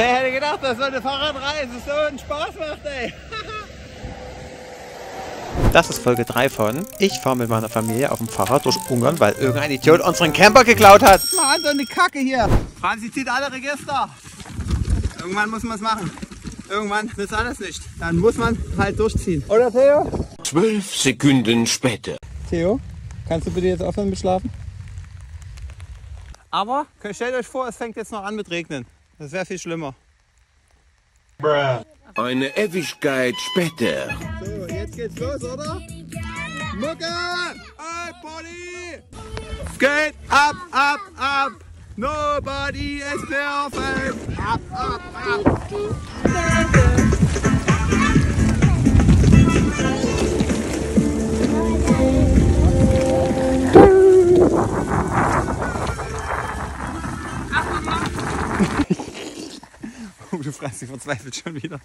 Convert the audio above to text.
Wer hätte gedacht, dass so eine Fahrradreise so einen Spaß macht, ey? Das ist Folge 3 von Ich fahre mit meiner Familie auf dem Fahrrad durch Ungarn, weil irgendein Idiot unseren Camper geklaut hat. Mal an, so eine Kacke hier. Franzi zieht alle Register. Irgendwann muss man es machen. Irgendwann nützt alles nicht. Dann muss man halt durchziehen. Oder Theo? Zwölf Sekunden später. Theo, kannst du bitte jetzt aufhören mit Schlafen? Aber stellt euch vor, es fängt jetzt noch an mit Regnen. Das wäre viel schlimmer. Eine Ewigkeit später. So, jetzt geht's los, oder? Mucke! Hey, Polly! Skate up, up, up! Nobody is perfect! Up, up, up! Du fragst, sie verzweifelt schon wieder.